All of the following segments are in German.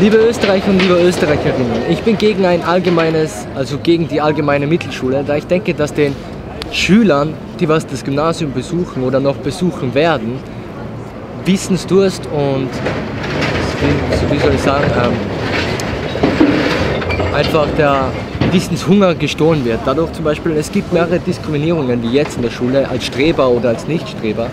Liebe Österreicher und liebe Österreicherinnen, ich bin gegen ein allgemeines, also gegen die allgemeine Mittelschule, da ich denke, dass den Schülern, die was das Gymnasium besuchen oder noch besuchen werden, Wissensdurst und wie soll ich sagen, ähm, einfach der Wissenshunger gestohlen wird. Dadurch zum Beispiel, es gibt mehrere Diskriminierungen wie jetzt in der Schule als Streber oder als Nichtstreber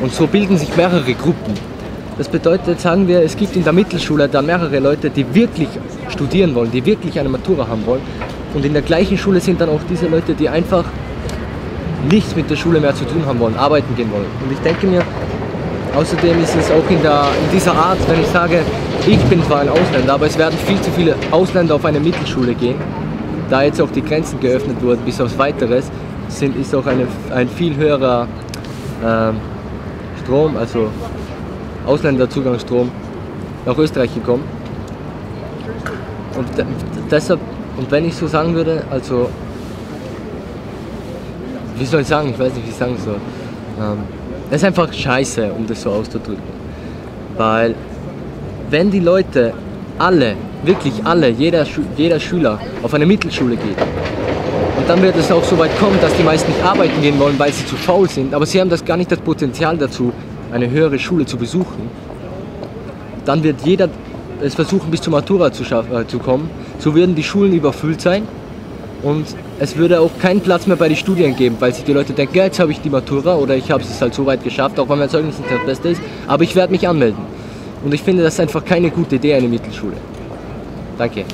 und so bilden sich mehrere Gruppen. Das bedeutet, sagen wir, es gibt in der Mittelschule dann mehrere Leute, die wirklich studieren wollen, die wirklich eine Matura haben wollen. Und in der gleichen Schule sind dann auch diese Leute, die einfach nichts mit der Schule mehr zu tun haben wollen, arbeiten gehen wollen. Und ich denke mir, außerdem ist es auch in, der, in dieser Art, wenn ich sage, ich bin zwar ein Ausländer, aber es werden viel zu viele Ausländer auf eine Mittelschule gehen. Da jetzt auch die Grenzen geöffnet wurden bis aufs Weiteres, sind, ist auch eine, ein viel höherer äh, Strom, also Ausländerzugangstrom nach Österreich gekommen. Und deshalb, und wenn ich so sagen würde, also, wie soll ich sagen, ich weiß nicht, wie ich sagen soll. Ähm, das ist einfach scheiße, um das so auszudrücken. Weil, wenn die Leute alle, wirklich alle, jeder, jeder Schüler auf eine Mittelschule geht, und dann wird es auch so weit kommen, dass die meisten nicht arbeiten gehen wollen, weil sie zu faul sind, aber sie haben das gar nicht das Potenzial dazu, eine höhere Schule zu besuchen, dann wird jeder es versuchen, bis zur Matura zu, äh, zu kommen. So würden die Schulen überfüllt sein und es würde auch keinen Platz mehr bei den Studien geben, weil sich die Leute denken, ja, jetzt habe ich die Matura oder ich habe es halt so weit geschafft, auch wenn mein Zeugnis nicht das Beste ist, aber ich werde mich anmelden. Und ich finde, das ist einfach keine gute Idee, eine Mittelschule. Danke.